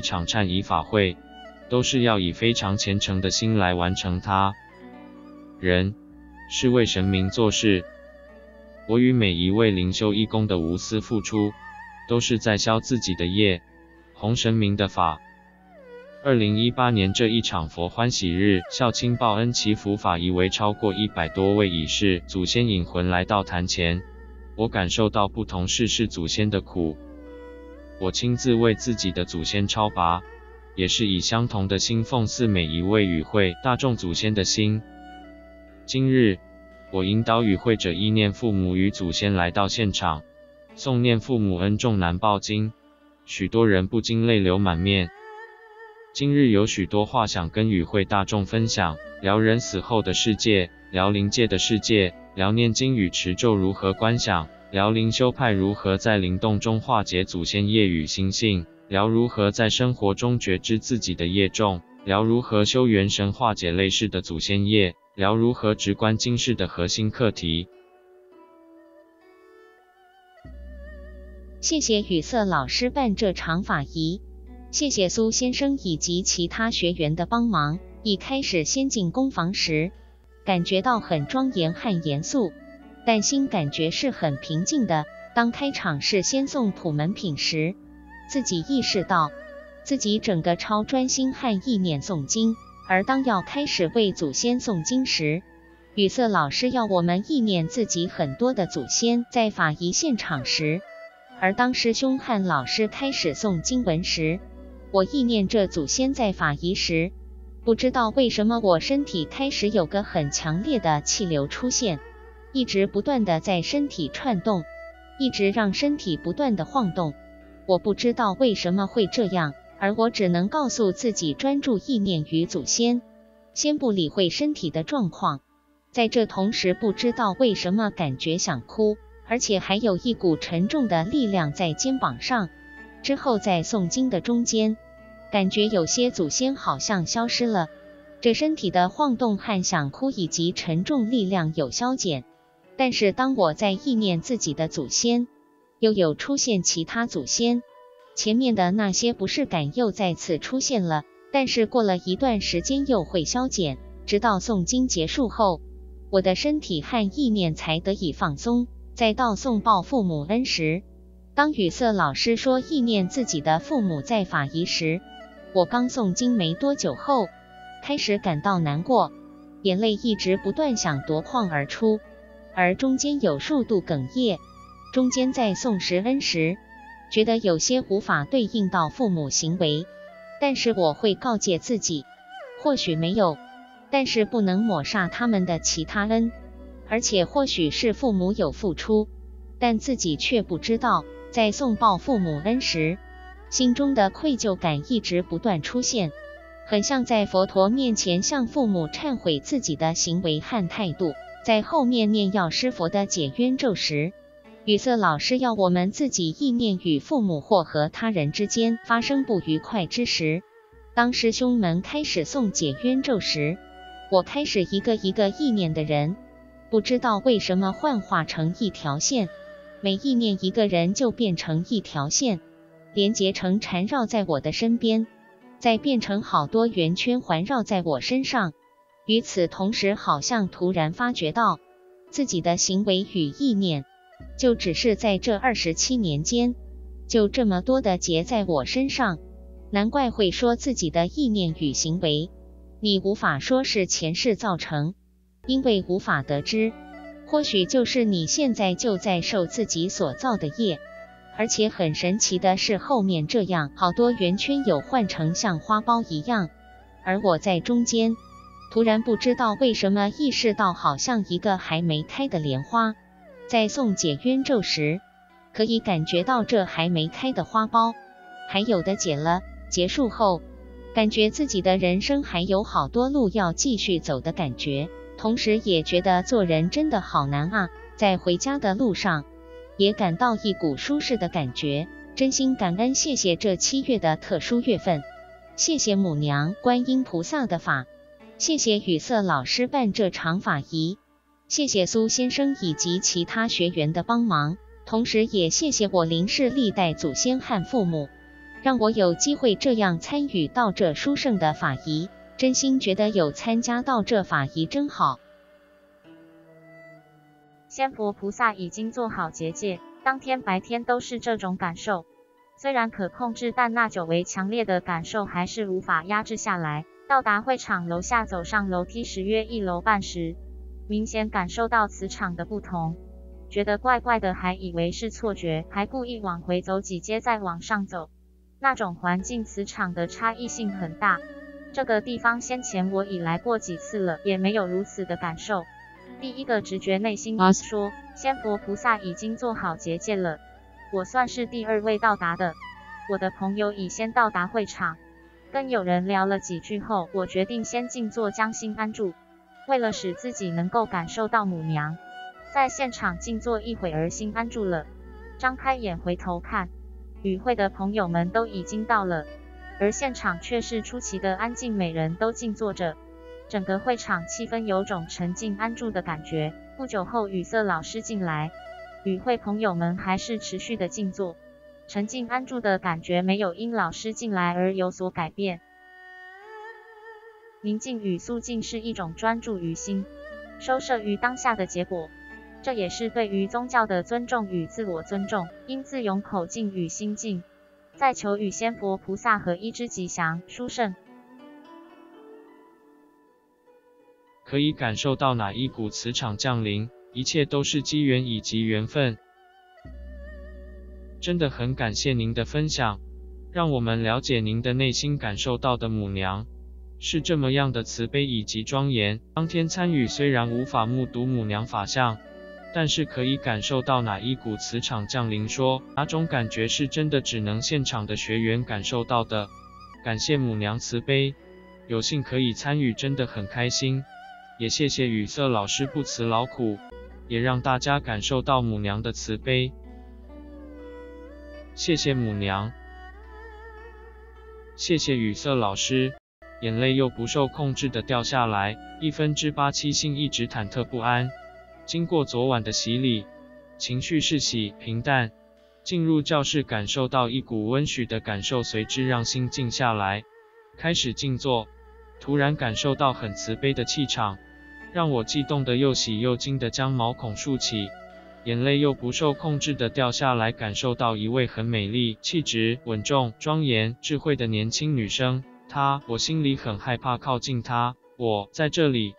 一场忏仪法会，都是要以非常虔诚的心来完成它。人是为神明做事，我与每一位灵修义工的无私付出，都是在消自己的业，弘神明的法。二零一八年这一场佛欢喜日，孝亲报恩祈福法仪为超过一百多位已逝祖先引魂来到坛前，我感受到不同世世祖先的苦，我亲自为自己的祖先超拔，也是以相同的心奉祀每一位与会大众祖先的心。今日，我引导与会者意念父母与祖先来到现场，诵念父母恩重难报经，许多人不禁泪流满面。今日有许多话想跟与会大众分享，聊人死后的世界，聊灵界的世界，聊念经与持咒如何观想，聊灵修派如何在灵动中化解祖先业与心性，聊如何在生活中觉知自己的业重，聊如何修元神化解类似的祖先业，聊如何直观今世的核心课题。谢谢雨色老师办这场法仪。谢谢苏先生以及其他学员的帮忙。一开始先进工房时，感觉到很庄严和严肃，但心感觉是很平静的。当开场是先送普门品时，自己意识到自己整个超专心和意念诵经。而当要开始为祖先诵经时，语色老师要我们意念自己很多的祖先。在法仪现场时，而当师兄和老师开始诵经文时，我意念这祖先在法仪时，不知道为什么我身体开始有个很强烈的气流出现，一直不断的在身体串动，一直让身体不断的晃动。我不知道为什么会这样，而我只能告诉自己专注意念与祖先，先不理会身体的状况。在这同时，不知道为什么感觉想哭，而且还有一股沉重的力量在肩膀上。之后，在诵经的中间，感觉有些祖先好像消失了，这身体的晃动和想哭以及沉重力量有消减。但是当我在意念自己的祖先，又有出现其他祖先，前面的那些不适感又再次出现了。但是过了一段时间又会消减，直到诵经结束后，我的身体和意念才得以放松。在到诵报父母恩时。当雨色老师说意念自己的父母在法仪时，我刚诵经没多久后，开始感到难过，眼泪一直不断想夺眶而出，而中间有数度哽咽。中间在诵时恩时，觉得有些无法对应到父母行为，但是我会告诫自己，或许没有，但是不能抹杀他们的其他恩，而且或许是父母有付出，但自己却不知道。在送报父母恩时，心中的愧疚感一直不断出现，很像在佛陀面前向父母忏悔自己的行为和态度。在后面念药师佛的解冤咒时，雨色老师要我们自己意念与父母或和他人之间发生不愉快之时。当师兄们开始诵解冤咒时，我开始一个一个意念的人，不知道为什么幻化成一条线。每意念一个人，就变成一条线，连结成缠绕在我的身边，再变成好多圆圈环绕在我身上。与此同时，好像突然发觉到自己的行为与意念，就只是在这二十七年间，就这么多的结在我身上。难怪会说自己的意念与行为，你无法说是前世造成，因为无法得知。或许就是你现在就在受自己所造的业，而且很神奇的是后面这样好多圆圈有换成像花苞一样，而我在中间，突然不知道为什么意识到好像一个还没开的莲花，在诵解冤咒时，可以感觉到这还没开的花苞，还有的解了。结束后，感觉自己的人生还有好多路要继续走的感觉。同时也觉得做人真的好难啊，在回家的路上也感到一股舒适的感觉，真心感恩，谢谢这七月的特殊月份，谢谢母娘观音菩萨的法，谢谢雨色老师办这场法仪，谢谢苏先生以及其他学员的帮忙，同时也谢谢我林氏历代祖先和父母，让我有机会这样参与到这殊胜的法仪，真心觉得有参加到这法仪真好。仙佛菩萨已经做好结界，当天白天都是这种感受，虽然可控制，但那久违强烈的感受还是无法压制下来。到达会场楼下，走上楼梯时约一楼半时，明显感受到磁场的不同，觉得怪怪的，还以为是错觉，还故意往回走几阶再往上走。那种环境磁场的差异性很大。这个地方先前我已来过几次了，也没有如此的感受。第一个直觉内心说，仙佛菩萨已经做好结界了，我算是第二位到达的。我的朋友已先到达会场。跟友人聊了几句后，我决定先静坐将心安住。为了使自己能够感受到母娘，在现场静坐一会儿，心安住了，张开眼回头看，与会的朋友们都已经到了，而现场却是出奇的安静，每人都静坐着，整个会场气氛有种沉静安住的感觉。不久后，雨色老师进来，与会朋友们还是持续的静坐。沉静安住的感觉没有因老师进来而有所改变。宁静与肃静是一种专注于心、收摄于当下的结果，这也是对于宗教的尊重与自我尊重。因自永口静与心静，在求与仙佛菩萨合一之吉祥殊胜。可以感受到哪一股磁场降临，一切都是机缘以及缘分。真的很感谢您的分享，让我们了解您的内心感受到的母娘是这么样的慈悲以及庄严。当天参与虽然无法目睹母娘法相，但是可以感受到哪一股磁场降临，说哪种感觉是真的只能现场的学员感受到的。感谢母娘慈悲，有幸可以参与，真的很开心。也谢谢雨色老师不辞劳苦，也让大家感受到母娘的慈悲。谢谢母娘，谢谢雨色老师，眼泪又不受控制的掉下来，一分之八七心一直忐忑不安。经过昨晚的洗礼，情绪是喜平淡。进入教室，感受到一股温煦的感受，随之让心静下来，开始静坐。突然感受到很慈悲的气场，让我激动的又喜又惊的将毛孔竖起。眼泪又不受控制的掉下来，感受到一位很美丽、气质稳重、庄严、智慧的年轻女生。她，我心里很害怕靠近她。我在这里，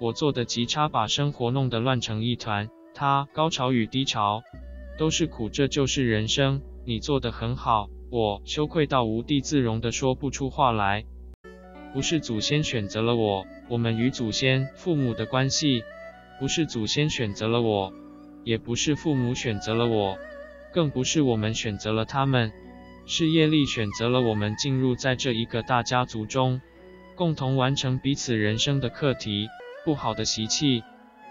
我做的极差，把生活弄得乱成一团。她，高潮与低潮都是苦，这就是人生。你做的很好，我羞愧到无地自容的说不出话来。不是祖先选择了我，我们与祖先、父母的关系，不是祖先选择了我。也不是父母选择了我，更不是我们选择了他们，是业力选择了我们进入在这一个大家族中，共同完成彼此人生的课题。不好的习气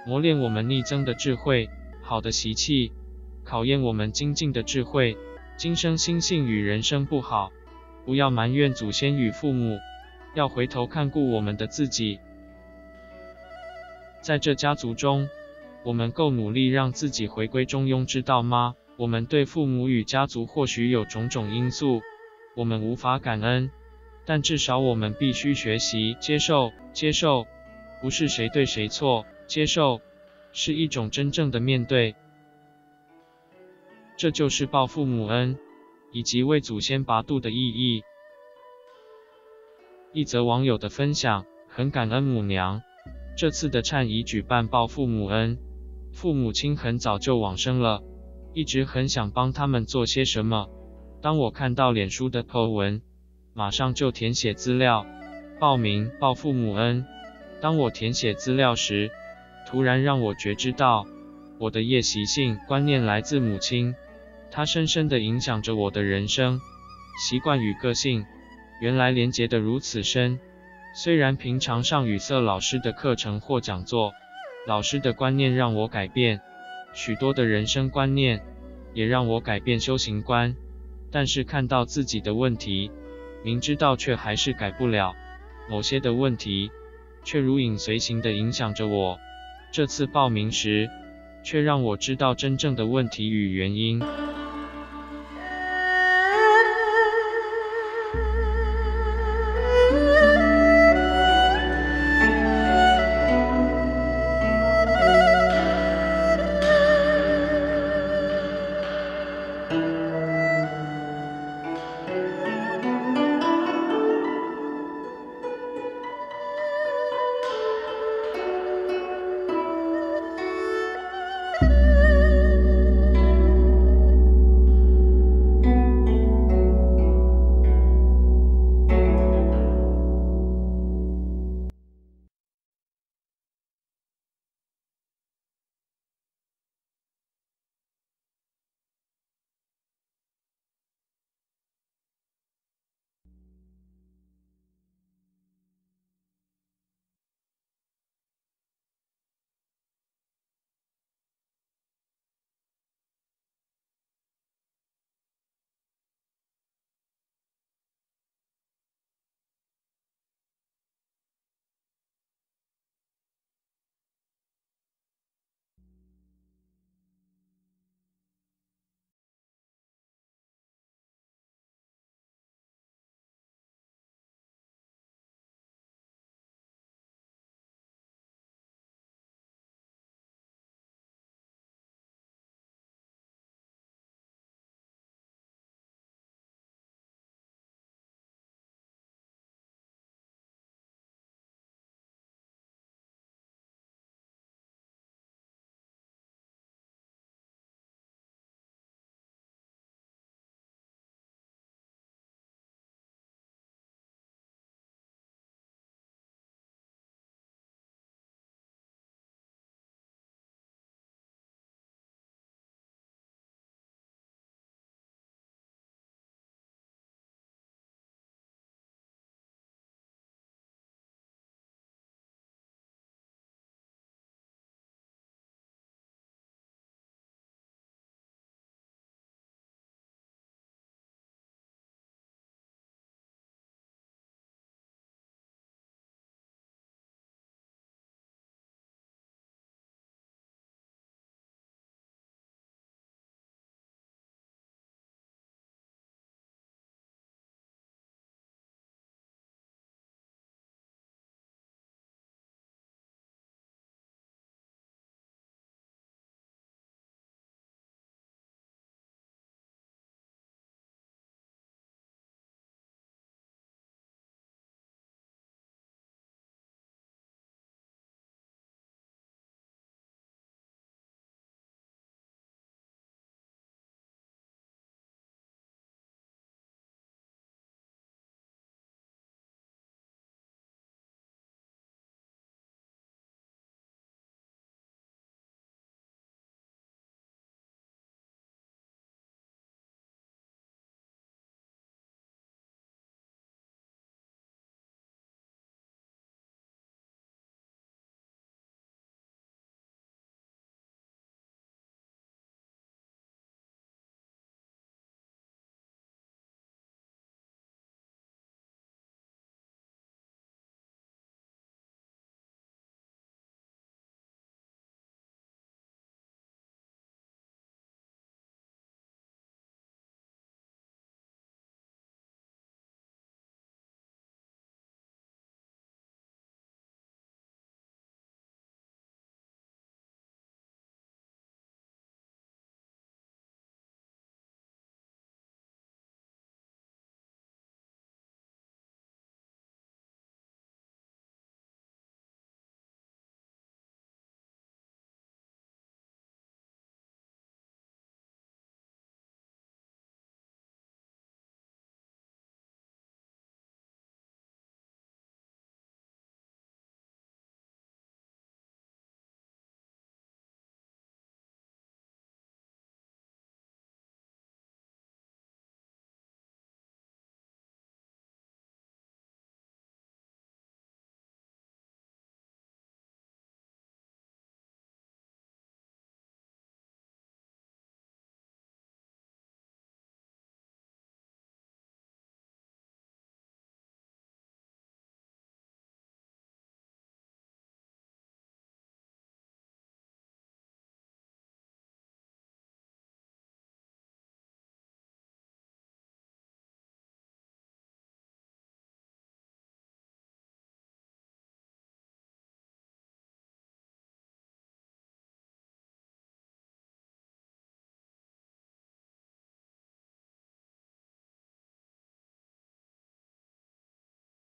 磨练我们逆增的智慧，好的习气考验我们精进的智慧。今生心性与人生不好，不要埋怨祖先与父母，要回头看顾我们的自己，在这家族中。我们够努力让自己回归中庸之道吗？我们对父母与家族或许有种种因素，我们无法感恩，但至少我们必须学习接受。接受不是谁对谁错，接受是一种真正的面对。这就是报父母恩以及为祖先拔度的意义。一则网友的分享，很感恩母娘这次的忏仪举办报父母恩。父母亲很早就往生了，一直很想帮他们做些什么。当我看到脸书的 po 文，马上就填写资料，报名报父母恩。当我填写资料时，突然让我觉知到，我的业习性观念来自母亲，它深深地影响着我的人生习惯与个性。原来连结得如此深。虽然平常上语色老师的课程或讲座。老师的观念让我改变许多的人生观念，也让我改变修行观。但是看到自己的问题，明知道却还是改不了。某些的问题，却如影随形的影响着我。这次报名时，却让我知道真正的问题与原因。